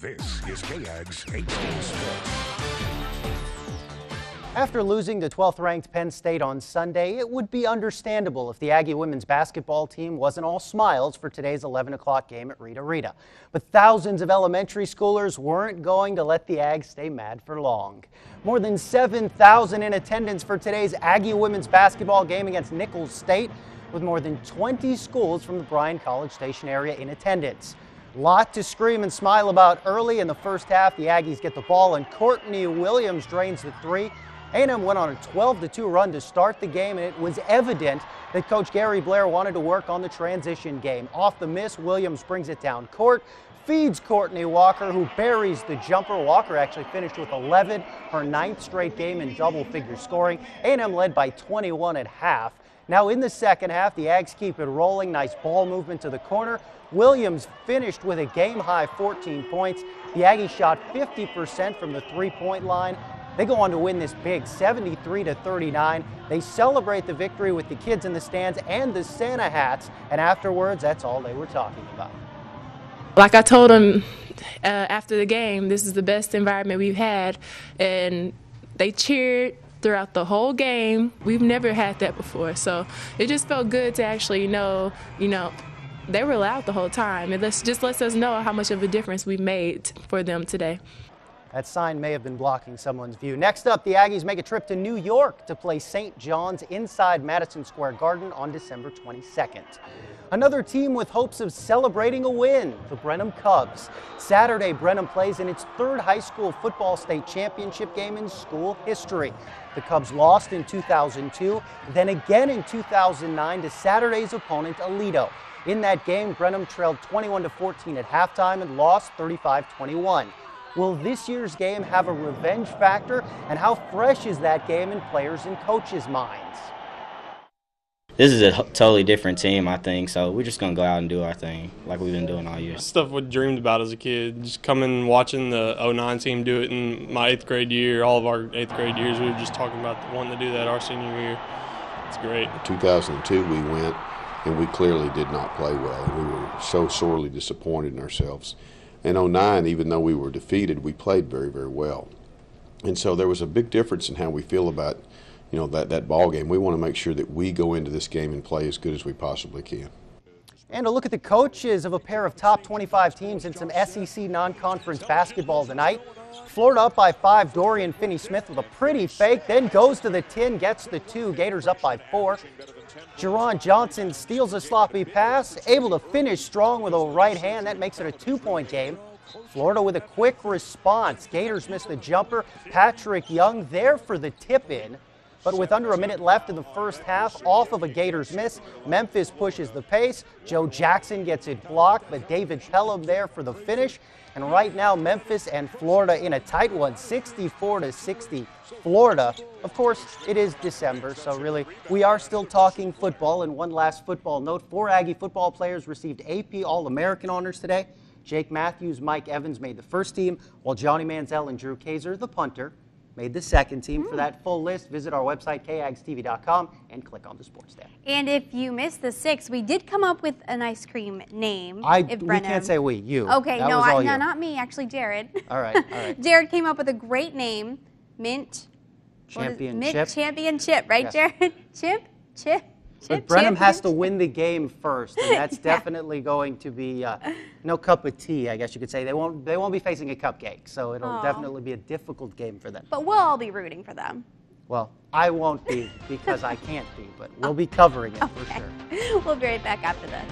This is KAGS 8 Sports. After losing to 12th ranked Penn State on Sunday, it would be understandable if the Aggie women's basketball team wasn't all smiles for today's 11 o'clock game at Reed Arena. But thousands of elementary schoolers weren't going to let the Ags stay mad for long. More than 7,000 in attendance for today's Aggie women's basketball game against Nicholls State, with more than 20 schools from the Bryan College Station area in attendance. Lot to scream and smile about early in the first half. The Aggies get the ball, and Courtney Williams drains the three. A&M went on a 12-2 run to start the game, and it was evident that Coach Gary Blair wanted to work on the transition game. Off the miss, Williams brings it down court, feeds Courtney Walker, who buries the jumper. Walker actually finished with 11, her ninth straight game in double-figure scoring. A&M led by 21 at half. Now in the second half, the Ags keep it rolling. Nice ball movement to the corner. Williams finished with a game-high 14 points. The Aggies shot 50% from the three-point line. They go on to win this big 73 to 39. They celebrate the victory with the kids in the stands and the Santa hats, and afterwards, that's all they were talking about. Like I told them uh, after the game, this is the best environment we've had, and they cheered throughout the whole game. We've never had that before, so it just felt good to actually know, you know, they were loud the whole time. It just lets us know how much of a difference we made for them today. That sign may have been blocking someone's view. Next up, the Aggies make a trip to New York to play St. John's inside Madison Square Garden on December 22nd. Another team with hopes of celebrating a win, the Brenham Cubs. Saturday, Brenham plays in its third high school football state championship game in school history. The Cubs lost in 2002, then again in 2009 to Saturday's opponent, Aledo. In that game, Brenham trailed 21 14 at halftime and lost 35 21. Will this year's game have a revenge factor? And how fresh is that game in players and coaches' minds? This is a totally different team, I think. So we're just gonna go out and do our thing, like we've been doing all year. Stuff we dreamed about as a kid. Just coming, watching the 09 team do it in my eighth grade year. All of our eighth grade years, we were just talking about wanting to do that our senior year. It's great. 2002, we went, and we clearly did not play well. We were so sorely disappointed in ourselves. In 09, even though we were defeated, we played very, very well. And so there was a big difference in how we feel about, you know, that, that ball game. We want to make sure that we go into this game and play as good as we possibly can. And a look at the coaches of a pair of top 25 teams in some SEC non-conference basketball tonight. Florida up by five. Dorian Finney-Smith with a pretty fake, then goes to the 10, gets the two. Gators up by four. Geron Johnson steals a sloppy pass, able to finish strong with a right hand. That makes it a two-point game. Florida with a quick response. Gators miss the jumper. Patric Young there for the tip-in. But with under a minute left in the first half, off of a Gators miss, Memphis pushes the pace. Joe Jackson gets it blocked, but David Pellom there for the finish. And right now, Memphis and Florida in a tight one, 64 to 60. Florida, of course, it is December, so really we are still talking football. And one last football note: four Aggie football players received AP All-American honors today. Jake Matthews, Mike Evans made the first team, while Johnny Manziel and Drew Kaser, the punter, made the second team. For hmm. that full list, visit our website, kagstv.com, and click on the sports tab. And if you missed the six, we did come up with an ice cream name. I, we can't say we, you. Okay, that no, I, no, not me, actually, Jared. All right, all right. Jared came up with a great name, Mint. Championship. Mint Championship, right, yes. Jared? Chip? Chip? But Brenham has to win the game first, and that's yeah. definitely going to be uh, no cup of tea, I guess you could say. They won't they won't be facing a cupcake, so it'll Aww. definitely be a difficult game for them. But we'll all be rooting for them. Well, I won't be because I can't be, but we'll be covering it okay. for sure. We'll be right back after this.